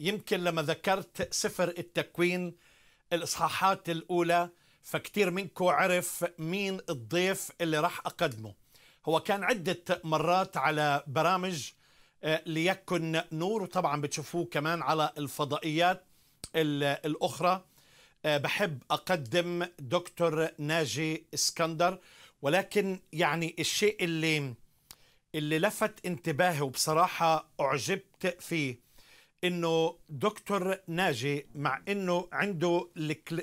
يمكن لما ذكرت سفر التكوين الإصحاحات الأولى فكتير منكم عرف مين الضيف اللي راح أقدمه. هو كان عدة مرات على برامج آه، ليكن نور وطبعا بتشوفوه كمان على الفضائيات ال- الأخرى. آه، بحب أقدم دكتور ناجي اسكندر ولكن يعني الشيء اللي اللي لفت انتباهي وبصراحة أعجبت فيه. إنه دكتور ناجي مع إنه عنده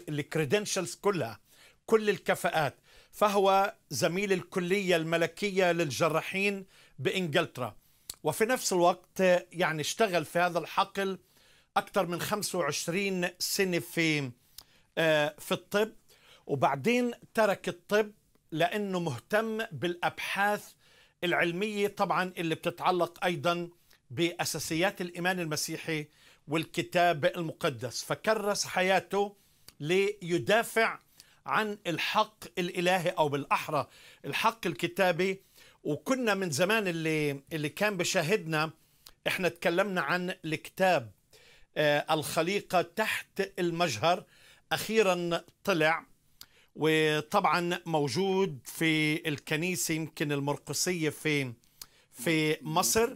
الكريدنشلز كلها كل الكفاءات. فهو زميل الكلية الملكية للجراحين بإنجلترا. وفي نفس الوقت يعني اشتغل في هذا الحقل أكثر من 25 سنة في آه، في الطب. وبعدين ترك الطب لأنه مهتم بالأبحاث العلمية طبعا اللي بتتعلق أيضا بأساسيات الإيمان المسيحي والكتاب المقدس فكرس حياته ليدافع عن الحق الإلهي أو بالأحرى الحق الكتابي. وكنا من زمان اللي اللي كان بشاهدنا إحنا تكلمنا عن الكتاب آه، الخليقة تحت المجهر. أخيرا طلع وطبعا موجود في الكنيسة يمكن المرقسية في في مصر.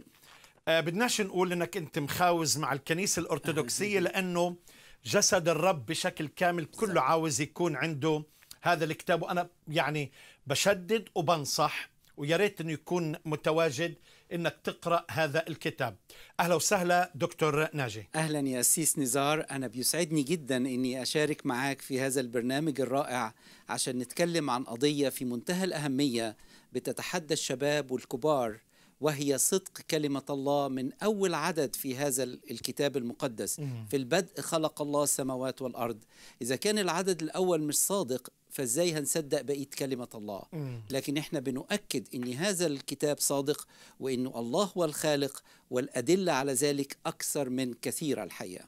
بدناش نقول إنك أنت مخاوز مع الكنيسة الأرثوذكسية لأنه جسد الرب بشكل كامل كله عاوز يكون عنده هذا الكتاب. وأنا يعني بشدد وبنصح ويا ريت إنه يكون متواجد إنك تقرأ هذا الكتاب. أهلا وسهلا دكتور ناجي. أهلا يا سيس نزار. أنا بيسعدني جدا إني أشارك معاك في هذا البرنامج الرائع عشان نتكلم عن قضية في منتهى الأهمية بتتحدى الشباب والكبار وهي صدق كلمة الله من أول عدد في هذا ال- الكتاب المقدس. في البدء خلق الله السماوات والأرض. إذا كان العدد الأول مش صادق فإزاي هنصدق بقية كلمة الله؟ لكن إحنا بنؤكد إن هذا الكتاب صادق وإنه الله هو الخالق والأدلة على ذلك أكثر من كثيره الحقيقة.